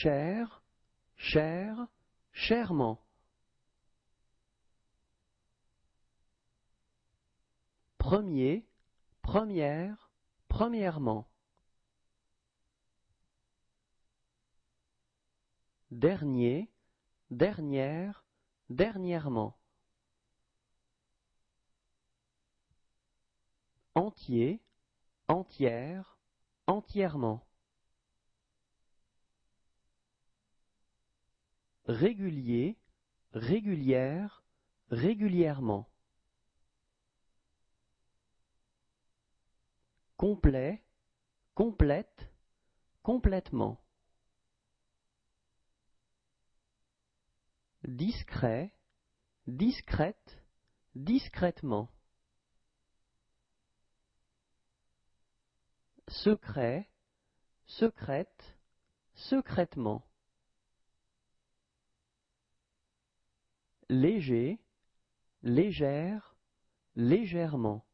cher, cher, chèrement. Premier, première, premièrement. Dernier, dernière, dernièrement. Entier, entière, entièrement. Régulier, régulière, régulièrement. Complet, complète, complètement. Discret, discrète, discrètement. Secret, secrète, secrètement. Léger, légère, légèrement.